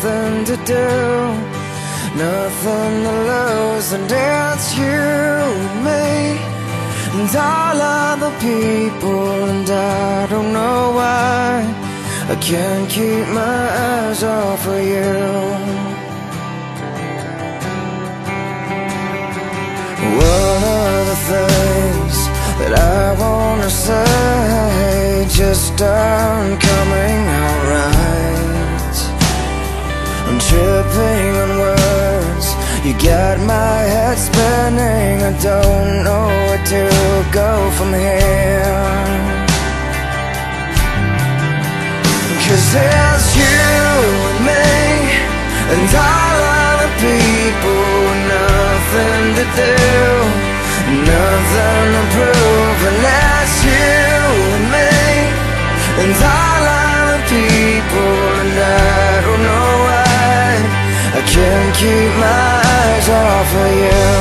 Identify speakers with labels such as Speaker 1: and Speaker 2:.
Speaker 1: nothing to do, nothing to lose, and it's you and me, and all other people, and I don't know why. I can't keep my eyes off of you. What are the things that I wanna say just aren't coming I'm tripping on words, you got my head spinning. I don't know where to go from here. Cause there's you and me And all other people nothing to do Nothing my eyes are for you.